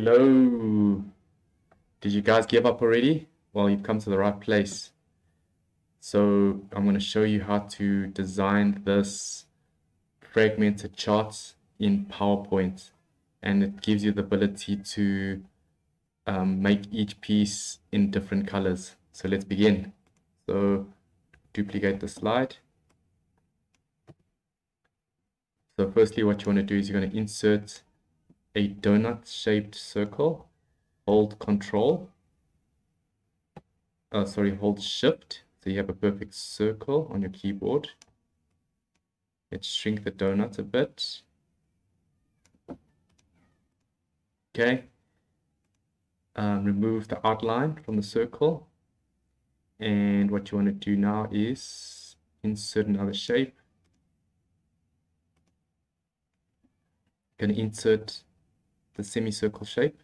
Hello. Did you guys give up already? Well, you've come to the right place. So I'm going to show you how to design this fragmented chart in PowerPoint. And it gives you the ability to um, make each piece in different colors. So let's begin. So duplicate the slide. So firstly, what you want to do is you're going to insert a donut shaped circle, hold control, uh, sorry, hold shift. So you have a perfect circle on your keyboard. Let's shrink the donut a bit. Okay. Um, remove the outline from the circle. And what you want to do now is insert another shape. Going to insert the semicircle shape.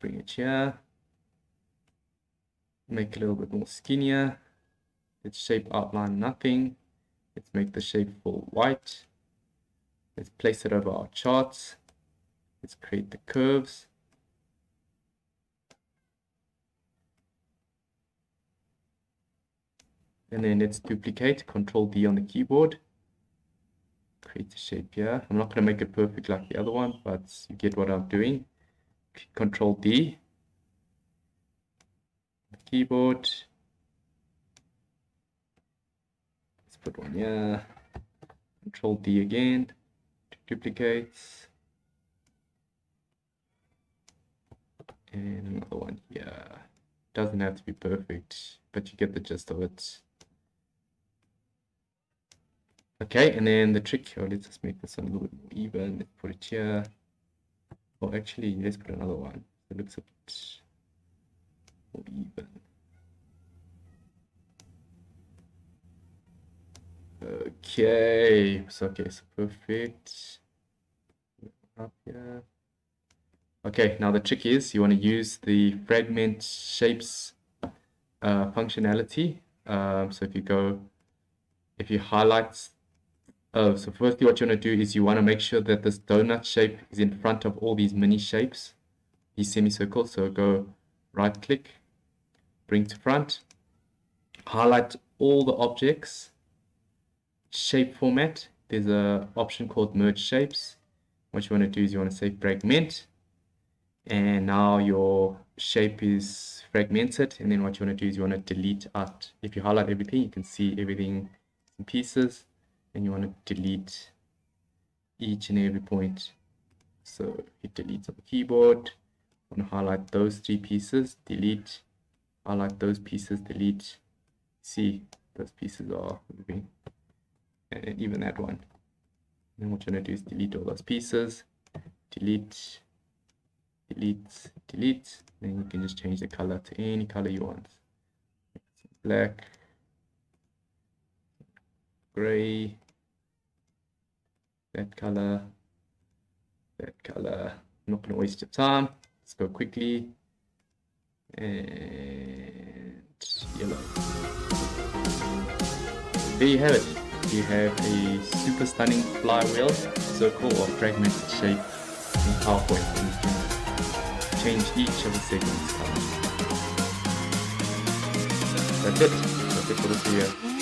Bring it here. Make a little bit more skinnier. Let's shape outline nothing. Let's make the shape full white. Let's place it over our charts. Let's create the curves. And then let's duplicate, Control D on the keyboard create a shape here. I'm not going to make it perfect like the other one, but you get what I'm doing. Control D. Keyboard. Let's put one here. Control D again Duplicates. And another one here. Doesn't have to be perfect, but you get the gist of it. Okay, and then the trick here, let's just make this a little bit more even. Let's put it here. Or actually, let's put another one. It looks a bit more even. Okay, so okay, so perfect. Up here. Okay, now the trick is you want to use the fragment shapes uh, functionality. Um, so if you go, if you highlight Oh, so firstly what you want to do is you want to make sure that this donut shape is in front of all these mini shapes, these semicircles. So go right click, bring to front, highlight all the objects, shape format. There's a option called merge shapes. What you want to do is you want to say fragment and now your shape is fragmented and then what you want to do is you want to delete out. If you highlight everything, you can see everything in pieces and you want to delete each and every point. So hit delete on the keyboard want to highlight those three pieces delete highlight those pieces delete. See those pieces are moving. And even that one. And what you're going to do is delete all those pieces. Delete delete delete. Then you can just change the color to any color you want. Black gray, that color, that color. I'm not going to waste your time. Let's go quickly. And yellow. There you have it. You have a super stunning flywheel circle or fragmented shape in PowerPoint. You can change each of the segments. That's it. That's it for this video.